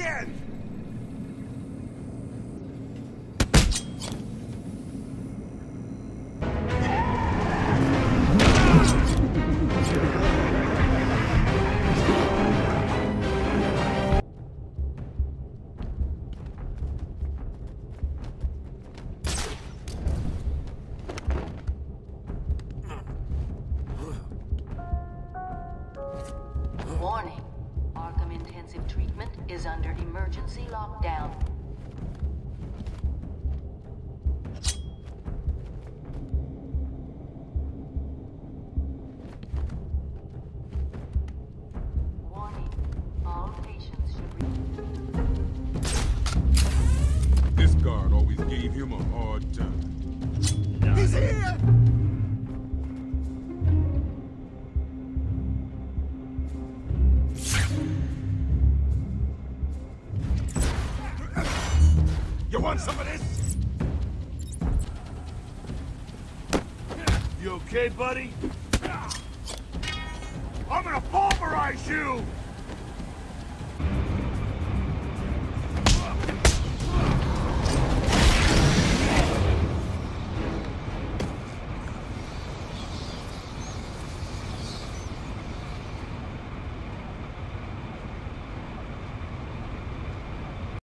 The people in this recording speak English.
again! Warning. Emergency lockdown. Warning. All patients should be... This guard always gave him a hard time. He's here! You want some of this? You okay, buddy? I'm gonna pulverize you!